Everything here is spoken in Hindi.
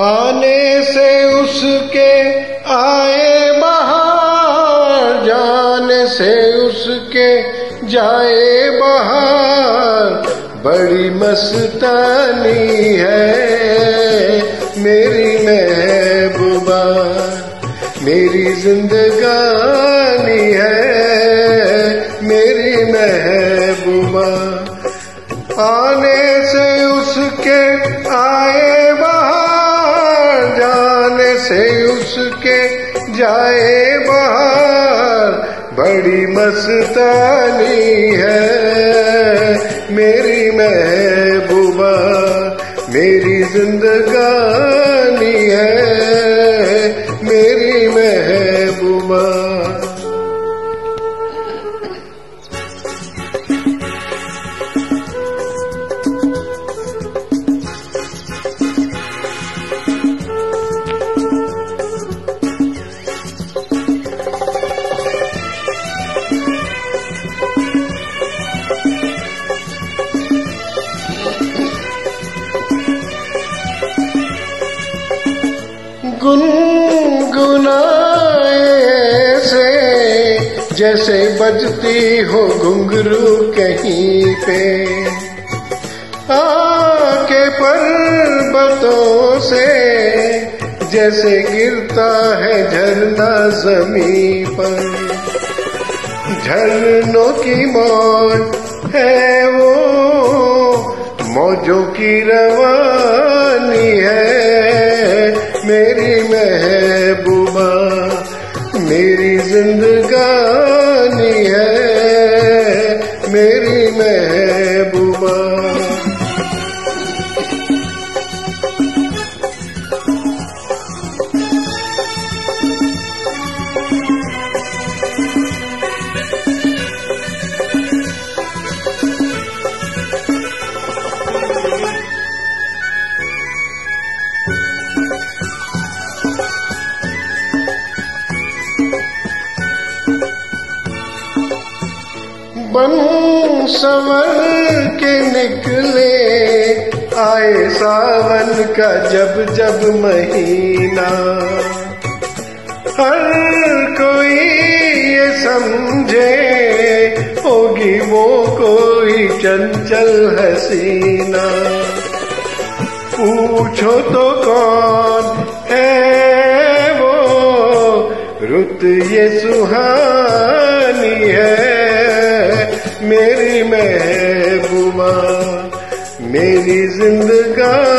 आने से उसके आए बहार, जाने से उसके जाए बहार, बड़ी मस्तानी है मेरी महबूबा, मेरी जिंदगानी है मेरी महबूबा। आने से उसके आए से उसके जाए बाहर। बड़ी मस्तानी है मेरी महबूबा मेरी जिंदगानी है। गुनगुनाए से जैसे बजती हो घुंघरू कहीं पे। आके पर्वतों से, जैसे गिरता है झरना जमी पर। झरनों की मौज है वो, मौजों की रवानी महबूबा मेरी जिंदगानी बन संवर के निकले, आए सावन का जब जब महीना। हर कोई ये समझे, होगी वो कोई चंचल हसीना। पूछो तो कौन है वो, रुत ये सुहानी महबूबा मेरी जिंदगानी